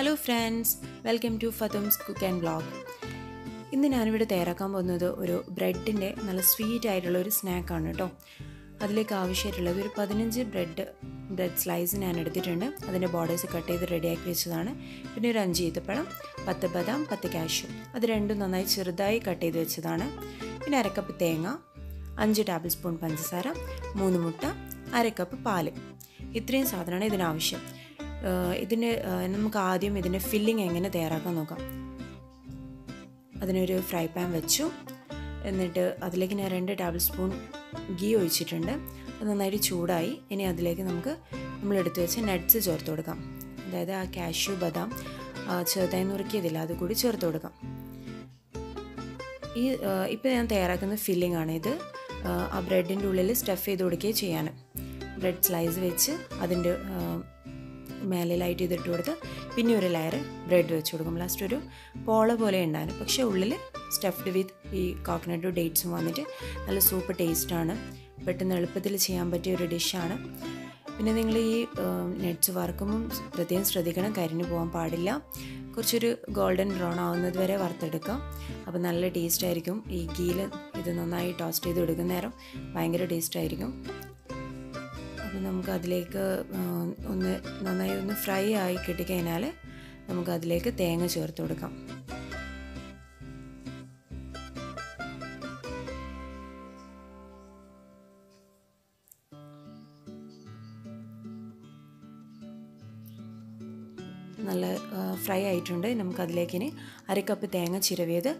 Hello friends welcome to ഫതംസ് cook and blog ഇന്ന് ഞാനിവിടെ തയ്യാറാക്കാൻ പോകുന്നത് ഒരു ബ്രെഡിന്റെ നല്ല സ്വീറ്റ് ആയിട്ടുള്ള ഒരു സ്നാക്കാണ് കേട്ടോ. അതിലേക്ക് ആവശ്യമായിട്ടുള്ളത് ഒരു പതിനഞ്ച് ബ്രെഡ് ബ്രെഡ് സ്ലൈസ് ഞാൻ എടുത്തിട്ടുണ്ട്. അതിന്റെ ബോർഡേഴ്സ് കട്ട് ചെയ്ത് റെഡിയാക്കി വെച്ചതാണ്. പിന്നെ ഒരു അഞ്ച് ഈത്തപ്പഴം പത്ത് ബദാം പത്ത് കാഷ്യൂ അത് രണ്ടും നന്നായി ചെറുതായി കട്ട് ചെയ്ത് വെച്ചതാണ്. പിന്നെ അരക്കപ്പ് തേങ്ങ അഞ്ച് ടേബിൾ സ്പൂൺ പഞ്ചസാര മൂന്ന് മുട്ട അരക്കപ്പ് പാൽ. ഇത്രയും സാധനമാണ് ഇതിനാവശ്യം. ഇതിന് നമുക്ക് ആദ്യം ഇതിന്റെ ഫില്ലിംഗ് എങ്ങനെ തയ്യാറാക്കാൻ നോക്കാം. അതിനൊരു ഫ്രൈ പാൻ വെച്ചു. എന്നിട്ട് അതിലേക്ക് ഞാൻ രണ്ട് ടേബിൾ സ്പൂൺ ഗീ ഒഴിച്ചിട്ടുണ്ട്. അത് നന്നായിട്ട് ചൂടായി. ഇനി അതിലേക്ക് നമുക്ക് നമ്മൾ എടുത്തു വെച്ച് നട്ട്സ് ചേർത്ത് കൊടുക്കാം. അതായത് ആ കാഷ്യൂ ബദാം ചെറുതായി നുറുക്കിയതില്ല. അത് കൂടി ചേർത്ത് കൊടുക്കാം. ഈ ഇപ്പോൾ ഞാൻ തയ്യാറാക്കുന്ന ഫില്ലിംഗ് ആണ് ഇത്. ആ ബ്രെഡിന്റെ ഉള്ളിൽ സ്റ്റഫ് ചെയ്ത് കൊടുക്കുകയും ചെയ്യാൻ. ബ്രെഡ് സ്ലൈസ് വെച്ച് അതിന്റെ മേലിലായിട്ട് ചെയ്തിട്ട് കൊടുത്ത് പിന്നെ ഒരു ലെയർ ബ്രെഡ് വെച്ച് കൊടുക്കും ലാസ്റ്റ് ഒരു പോള പോലെ ഉണ്ടാകും. പക്ഷേ ഉള്ളിൽ സ്റ്റഫ്ഡ് വിത്ത് ഈ കോക്കനട്ടും ഡേറ്റ്സും വന്നിട്ട് നല്ല സൂപ്പർ ടേസ്റ്റാണ് പെട്ടെന്ന് എളുപ്പത്തിൽ ചെയ്യാൻ പറ്റിയ ഒരു ഡിഷാണ് പിന്നെ നിങ്ങൾ ഈ നെറ്റ്സ് വറുക്കുമ്പം പ്രത്യേകം ശ്രദ്ധിക്കണം. കരിഞ്ഞു പോകാൻ പാടില്ല. കുറച്ചൊരു ഗോൾഡൻ ബ്രൗൺ ആവുന്നത് വരെ വറുത്തെടുക്കാം. അപ്പോൾ നല്ല ടേസ്റ്റ് ആയിരിക്കും. ഈ ഗീൽ ഇത് നന്നായി ടോസ്റ്റ് ചെയ്ത് എടുക്കുന്ന നേരം ഭയങ്കര ടേസ്റ്റ് ആയിരിക്കും. അപ്പോൾ നമുക്ക് അതിലേക്ക് ഒന്ന് നന്നായി ഒന്ന് ഫ്രൈ ആയി കിട്ടിക്കഴിഞ്ഞാൽ നമുക്ക് അതിലേക്ക് തേങ്ങ ചേർത്ത് കൊടുക്കാം. നല്ല ഫ്രൈ ആയിട്ടുണ്ട്. നമുക്കതിലേക്കിനി അരക്കപ്പ് തേങ്ങ ചിരവിയത്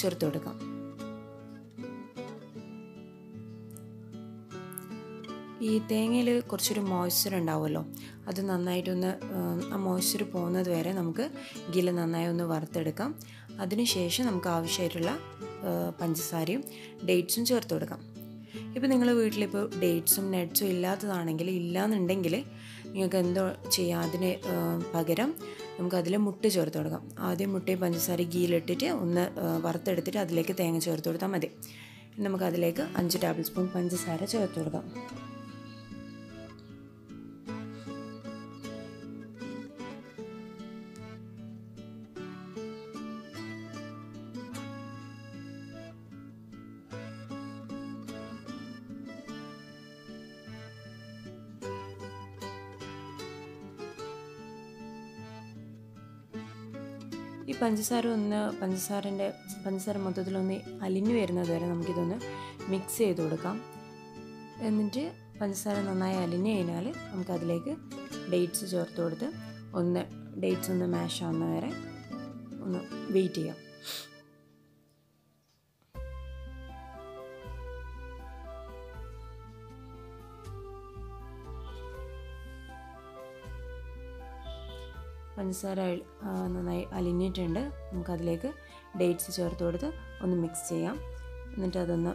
ചേർത്ത് കൊടുക്കാം. ഈ തേങ്ങയിൽ കുറച്ചൊരു മോയ്സ്ചർ ഉണ്ടാവുമല്ലോ അത് നന്നായിട്ടൊന്ന് ആ മോയ്സ്ചർ പോകുന്നത് വരെ നമുക്ക് ഗില നന്നായി ഒന്ന് വറുത്തെടുക്കാം. അതിനുശേഷം നമുക്ക് ആവശ്യമായിട്ടുള്ള പഞ്ചസാരയും ഡേറ്റ്സും ചേർത്ത് കൊടുക്കാം. ഇപ്പോൾ നിങ്ങൾ വീട്ടിലിപ്പോൾ ഡേറ്റ്സും നട്ട്സും ഇല്ലാത്തതാണെങ്കിൽ ഇല്ലാന്നുണ്ടെങ്കിൽ നിങ്ങൾക്ക് എന്തോ ചെയ്യാം അതിന് പകരം നമുക്ക് അതിൽ മുട്ട ചേർത്ത് കൊടുക്കാം. ആദ്യം മുട്ടയും പഞ്ചസാര ഗീലിട്ടിട്ട് ഒന്ന് വറുത്തെടുത്തിട്ട് അതിലേക്ക് തേങ്ങ ചേർത്ത് കൊടുത്താൽ മതി. നമുക്കതിലേക്ക് അഞ്ച് ടേബിൾ സ്പൂൺ പഞ്ചസാര ചേർത്ത് കൊടുക്കാം. ഈ പഞ്ചസാര ഒന്ന് പഞ്ചസാരന്റെ പഞ്ചസാര മൊത്തത്തിലൊന്ന് അലിഞ്ഞു വരുന്നത് വരെ നമുക്കിതൊന്ന് മിക്സ് ചെയ്ത് കൊടുക്കാം. എന്നിട്ട് പഞ്ചസാര നന്നായി അലിഞ്ഞു കഴിഞ്ഞാൽ നമുക്കതിലേക്ക് ഡേറ്റ്സ് ചേർത്ത് കൊടുത്ത് ഒന്ന് ഡേറ്റ്സ് ഒന്ന് മാഷ് ആവുന്ന വരെ ഒന്ന് വെയിറ്റ് ചെയ്യാം. പഞ്ചസാര നന്നായി അലിഞ്ഞിട്ടുണ്ട്. നമുക്കതിലേക്ക് ഡേറ്റ്സ് ചേർത്ത് കൊടുത്ത് ഒന്ന് മിക്സ് ചെയ്യാം. എന്നിട്ട് അതൊന്ന്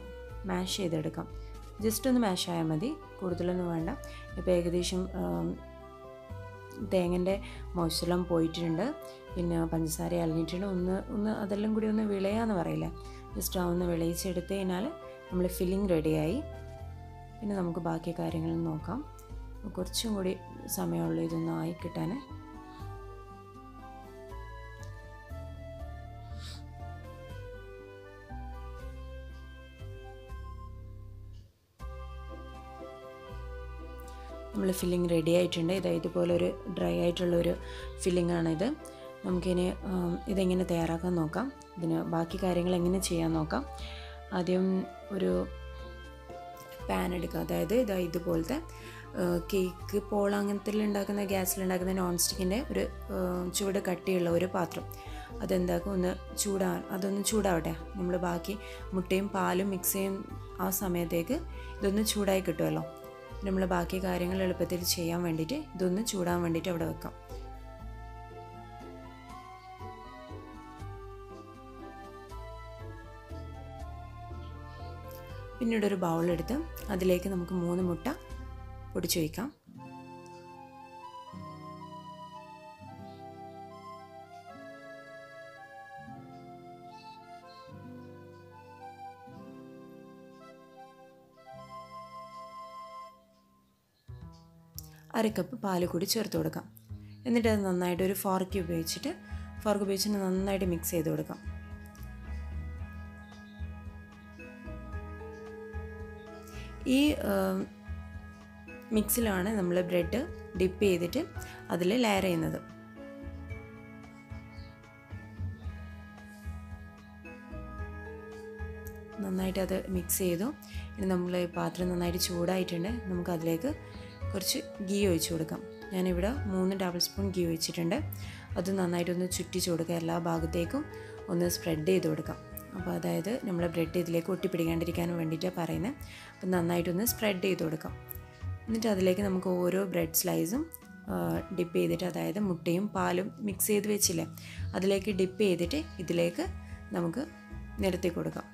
മാഷ് ചെയ്തെടുക്കാം. ജസ്റ്റ് ഒന്ന് മാഷ് ആയാൽ മതി. കൂടുതലൊന്നും വേണ്ട. ഇപ്പോൾ ഏകദേശം തേങ്ങന്റെ മോശെല്ലാം പോയിട്ടുണ്ട്. പിന്നെ പഞ്ചസാര അലിഞ്ഞിട്ടുണ്ട്. ഒന്ന് ഒന്ന് അതെല്ലാം കൂടി ഒന്ന് വിളയാന്ന് പറയില്ല? ജസ്റ്റ് ആ ഒന്ന് വിളയിച്ചെടുത്ത് കഴിഞ്ഞാൽ നമ്മൾ ഫില്ലിംഗ് റെഡിയായി പിന്നെ നമുക്ക് ബാക്കി കാര്യങ്ങൾ നോക്കാം. കുറച്ചും കൂടി സമയമുള്ള ഇതൊന്നും ആയി കിട്ടാൻ നമ്മൾ ഫില്ലിംഗ് റെഡി ആയിട്ടുണ്ട്. ഇതാ ഇതുപോലെ ഒരു ഡ്രൈ ആയിട്ടുള്ളൊരു ഫില്ലിംഗ് ആണിത്. നമുക്കിനി ഇതെങ്ങനെ തയ്യാറാക്കാൻ നോക്കാം. ഇതിന് ബാക്കി കാര്യങ്ങൾ എങ്ങനെ ചെയ്യാൻ നോക്കാം. ആദ്യം ഒരു പാൻ എടുക്കുക അതായത് ഇതാ ഇതുപോലത്തെ കേക്ക് പോൾ അങ്ങനത്തെ ഉണ്ടാക്കുന്ന ഗ്യാസിലുണ്ടാക്കുന്ന നോൺ സ്റ്റിക്കിന്റെ ഒരു ചൂട് കട്ടിയുള്ള ഒരു പാത്രം. അതെന്താക്കും? ഒന്ന് ചൂടാ അതൊന്ന് ചൂടാവട്ടെ. നമ്മൾ ബാക്കി മുട്ടയും പാലും മിക്സ് ചെയ്യും ആ സമയത്തേക്ക് ഇതൊന്ന് ചൂടായി കിട്ടുമല്ലോ നമ്മൾ ബാക്കി കാര്യങ്ങൾ എളുപ്പത്തിൽ ചെയ്യാൻ വേണ്ടിയിട്ട് ഇതൊന്ന് ചൂടാൻ വേണ്ടിയിട്ട് അവിടെ വെക്കാം. പിന്നീട് ഒരു ബൗളെടുത്ത് അതിലേക്ക് നമുക്ക് മൂന്ന് മുട്ട പൊടിച്ചു വയ്ക്കാം അര കപ്പ് പാൽ കൂടി ചേർത്ത് കൊടുക്കാം. എന്നിട്ട് അത് നന്നായിട്ട് ഒരു ഫോർക്ക് ഉപയോഗിച്ചിട്ട് ഫോർക്ക് ഉപയോഗിച്ചിട്ട് നന്നായിട്ട് മിക്സ് ചെയ്ത് കൊടുക്കാം. ഈ മിക്സിലാണ് നമ്മൾ ബ്രെഡ് ഡിപ്പ് ചെയ്തിട്ട് അതിൽ ലെയർ ചെയ്യുന്നത്. നന്നായിട്ട് അത് മിക്സ് ചെയ്തു. ഇനി നമ്മൾ പാത്രം നന്നായിട്ട് ചൂടായിട്ടുണ്ട്. നമുക്ക് അതിലേക്ക് കുറച്ച് ഗീ ഒഴിച്ചു കൊടുക്കാം. ഞാനിവിടെ മൂന്ന് ടേബിൾ സ്പൂൺ ഗീ ഒഴിച്ചിട്ടുണ്ട്. അത് നന്നായിട്ടൊന്ന് ചുറ്റിച്ചു കൊടുക്കുക എല്ലാ ഭാഗത്തേക്കും. ഒന്ന് സ്പ്രെഡ് ചെയ്ത് കൊടുക്കാം. അപ്പോൾ അതായത് നമ്മൾ ബ്രെഡ് ഇതിലേക്ക് ഒട്ടിപ്പിടിക്കാണ്ടിരിക്കാനും വേണ്ടിയിട്ടാണ് പറയുന്നത് അപ്പോൾ നന്നായിട്ടൊന്ന് സ്പ്രെഡ് ചെയ്ത് കൊടുക്കാം. എന്നിട്ട് അതിലേക്ക് നമുക്ക് ഓരോ ബ്രെഡ് സ്ലൈസും ഡിപ്പ് ചെയ്തിട്ട് അതായത് മുട്ടയും പാലും മിക്സ് ചെയ്ത് വെച്ചില്ലേ? അതിലേക്ക് ഡിപ്പ് ചെയ്തിട്ട് ഇതിലേക്ക് നമുക്ക് നിരത്തി കൊടുക്കാം.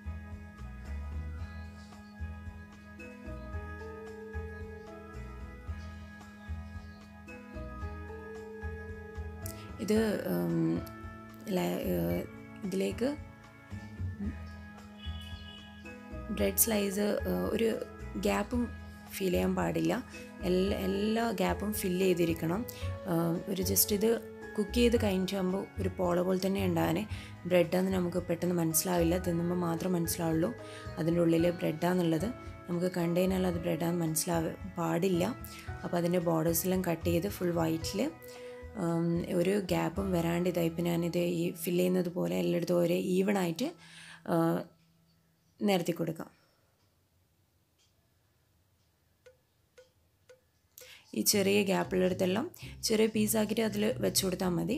ഇത് ഇതിലേക്ക് ബ്രെഡ് സ്ലൈസ് ഒരു ഗ്യാപ്പും ഫീൽ ചെയ്യാൻ പാടില്ല. എല്ലാ എല്ലാ ഗ്യാപ്പും ഫിൽ ചെയ്തിരിക്കണം. ഒരു ജസ്റ്റ് ഇത് കുക്ക് ചെയ്ത് കഴിഞ്ഞാകുമ്പോൾ ഒരു പോള പോലെ തന്നെ ഉണ്ടാകാനേ ബ്രെഡാന്ന് നമുക്ക് പെട്ടെന്ന് മനസ്സിലാവില്ല. തിന്നുമ്പോൾ മാത്രം മനസ്സിലാവുള്ളൂ. അതിന്റെ ഉള്ളിൽ ബ്രെഡാന്നുള്ളത്. നമുക്ക് കണ്ടുകഴിഞ്ഞാൽ അത് ബ്രെഡാന്ന് മനസ്സിലാവ പാടില്ല. അപ്പോൾ അതിന്റെ ബോർഡേഴ്സെല്ലാം കട്ട് ചെയ്ത് ഫുൾ വൈറ്റിൽ ഒരു ഗ്യാപ്പും വരാണ്ട് ഇതായി. ഇപ്പം ഞാനിത് ഈ ഫില്ല് ചെയ്യുന്നത് പോലെ എല്ലായിടത്തും ഒരേ ഈവണായിട്ട് നിരത്തി കൊടുക്കാം. ഈ ചെറിയ ഗ്യാപ്പുള്ളിടത്തെല്ലാം ചെറിയ പീസാക്കിയിട്ട് അതിൽ വെച്ച് കൊടുത്താൽ മതി.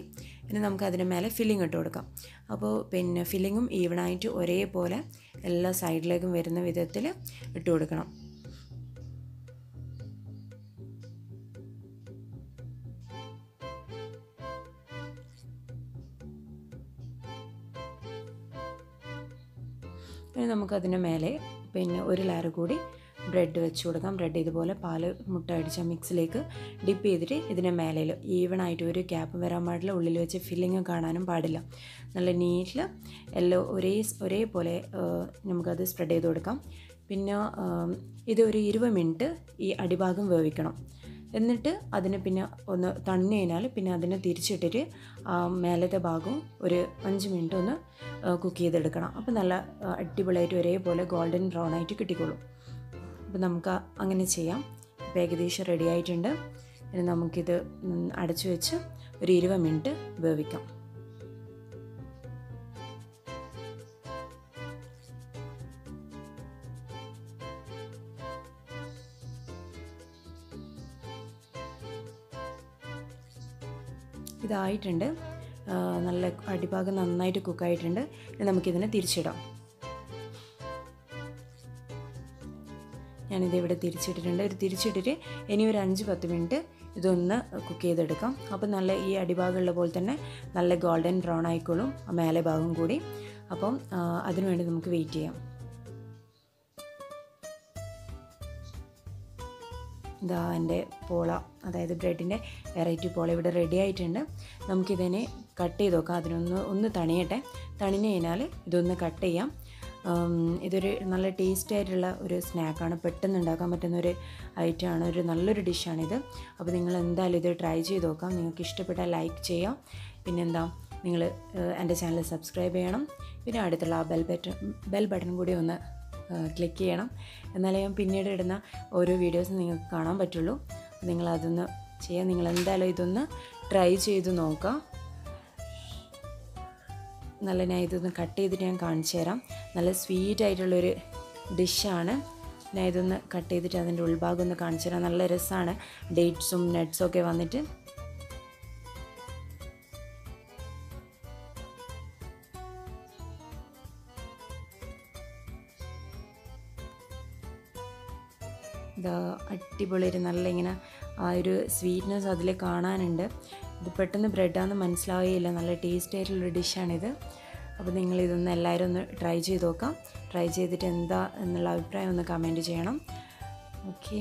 ഇനി നമുക്ക് അതിന് മേലെ ഫില്ലിംഗ് ഇട്ട് കൊടുക്കാം. അപ്പോൾ പിന്നെ ഫില്ലിങ്ങും ഈവണായിട്ട് ഒരേപോലെ എല്ലാ സൈഡിലേക്കും വരുന്ന വിധത്തിൽ ഇട്ട് കൊടുക്കണം. ഇനി നമുക്കതിന് മേലെ പിന്നെ ഒരു ലെയർ കൂടി ബ്രെഡ് വെച്ച് കൊടുക്കാം. ബ്രെഡ് ഇതുപോലെ പാൽ മുട്ട അടിച്ച മിക്സിലേക്ക് ഡിപ്പ് ചെയ്തിട്ട് ഇതിന്റെ മേലയിൽ ഈവണായിട്ട് ഒരു ഗ്യാപ്പ് വരാൻ പാടില്ല. ഉള്ളിൽ വെച്ച് ഫില്ലിങ് കാണാനും പാടില്ല. നല്ല നീറ്റിൽ എല്ലാം ഒരേ ഒരേപോലെ നമുക്കത് സ്പ്രെഡ് ചെയ്ത് കൊടുക്കാം. പിന്നെ ഇത് ഒരു ഇരുപത് മിനിറ്റ് ഈ അടിഭാഗം വേവിക്കണം. എന്നിട്ട് അതിനെ പിന്നെ ഒന്ന് തണ്ണി കഴിഞ്ഞാൽ പിന്നെ അതിനെ തിരിച്ചിട്ടിട്ട് മേലത്തെ ഭാഗവും ഒരു അഞ്ച് മിനിറ്റ് ഒന്ന് കുക്ക് ചെയ്തെടുക്കണം. അപ്പോൾ നല്ല അടിപൊളിയായിട്ട് ഒരേപോലെ ഗോൾഡൻ ബ്രൗൺ ആയിട്ട് കിട്ടിക്കോളും. അപ്പോൾ നമുക്ക് അങ്ങനെ ചെയ്യാം. ഇപ്പോൾ ഏകദേശം റെഡി ആയിട്ടുണ്ട്. ഇനി നമുക്കിത് അടച്ചു വെച്ച് ഒരു ഇരുപത് മിനിറ്റ് വേവിക്കാം. ഇതായിട്ടുണ്ട്. നല്ല അടിഭാഗം നന്നായിട്ട് കുക്കായിട്ടുണ്ട്. നമുക്കിതിനെ തിരിച്ചിടാം. ഞാനിത് ഇവിടെ തിരിച്ചിട്ടിട്ടുണ്ട്. ഒരു തിരിച്ചിട്ടിട്ട് ഇനി ഒരു അഞ്ച് പത്ത് മിനിറ്റ് ഇതൊന്ന് കുക്ക് ചെയ്തെടുക്കാം. അപ്പോൾ നല്ല ഈ അടിഭാഗമുള്ള പോലെ തന്നെ നല്ല ഗോൾഡൻ ബ്രൗൺ ആയിക്കോളും മേലെ ഭാഗം കൂടി. അപ്പം അതിനുവേണ്ടി നമുക്ക് വെയിറ്റ് ചെയ്യാം. ഇതാ എന്റെ പോള അതായത് ബ്രെഡിന്റെ വെറൈറ്റി പോള ഇവിടെ റെഡി ആയിട്ടുണ്ട്. നമുക്കിതിനെ കട്ട് ചെയ്ത് നോക്കാം. അതിനൊന്ന് ഒന്ന് തണിയട്ടെ. തണിഞ്ഞ് കഴിഞ്ഞാൽ ഇതൊന്ന് കട്ട് ചെയ്യാം. ഇതൊരു നല്ല ടേസ്റ്റി ആയിട്ടുള്ള ഒരു സ്നാക്കാണ് പെട്ടെന്ന് ഉണ്ടാക്കാൻ പറ്റുന്ന ഒരു ഐറ്റമാണ് ഒരു നല്ലൊരു ഡിഷാണിത് അപ്പോൾ നിങ്ങൾ എന്തായാലും ഇത് ട്രൈ ചെയ്ത് നോക്കാം. നിങ്ങൾക്ക് ഇഷ്ടപ്പെട്ടാൽ ലൈക്ക് ചെയ്യാം. പിന്നെന്താ നിങ്ങൾ എന്റെ ചാനൽ സബ്സ്ക്രൈബ് ചെയ്യണം. പിന്നെ അടുത്തുള്ള ആ ബെൽ ബെൽ ബട്ടൺ കൂടി ഒന്ന് ക്ലിക്ക് ചെയ്യണം. എന്നാലേ ഞാൻ പിന്നീട് ഇടുന്ന ഓരോ വീഡിയോസ് നിങ്ങൾക്ക് കാണാൻ പറ്റുള്ളൂ. നിങ്ങളതൊന്ന് ചെയ്യാം. നിങ്ങൾ എന്തായാലും ഇതൊന്ന് ട്രൈ ചെയ്ത് നോക്കാം. നല്ല ഞാൻ ഇതൊന്ന് കട്ട് ചെയ്തിട്ട് ഞാൻ കാണിച്ചു തരാം. നല്ല സ്വീറ്റ് ആയിട്ടുള്ളൊരു ഡിഷാണ് ഞാൻ ഇതൊന്ന് കട്ട് ചെയ്തിട്ട് അതിന്റെ ഉൾഭാഗം ഒന്ന് കാണിച്ചു തരാം. നല്ല രസമാണ്. ഡേറ്റ്സും നട്ട്സും ഒക്കെ വന്നിട്ട്. ഇതാ അടിപൊളി ഒരു നല്ല ഇങ്ങനെ ആ ഒരു സ്വീറ്റ്നെസ് അതിൽ കാണാനുണ്ട്. ഇത് പെട്ടെന്ന് ബ്രെഡാണെന്ന് മനസ്സിലാവുകയില്ല. നല്ല ടേസ്റ്റ് ആയിട്ടുള്ളൊരു ഡിഷാണിത് അപ്പോൾ നിങ്ങൾ ഇതൊന്ന് എല്ലാവരും ഒന്ന് ട്രൈ ചെയ്ത് നോക്കാം. ട്രൈ ചെയ്തിട്ട് എന്താ എന്നുള്ള അഭിപ്രായം ഒന്ന് കമന്റ് ചെയ്യണം. ഓക്കെ